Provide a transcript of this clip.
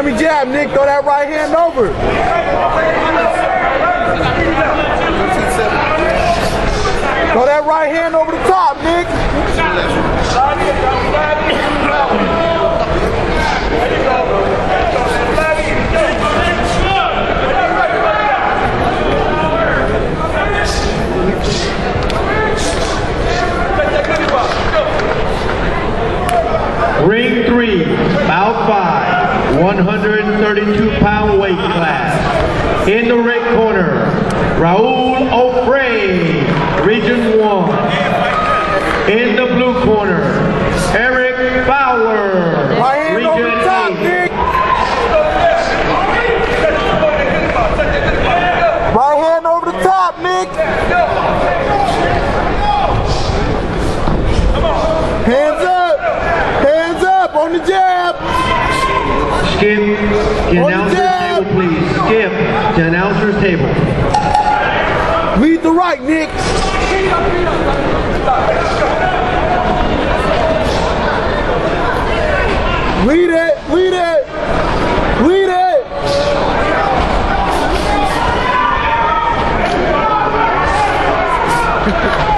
He jab, Nicc, throw that right hand over. Throw that right hand over the top, Nicc. 132-pound weight class. In the red corner, Raul O'Fray, Region 1. In the blue corner, Eric Fowler, Region 8. Right hand over the top, Nicc! Skip to announcer's table, please. Skip to announcer's table. Lead the right, Nicc. Lead it, lead it, lead it.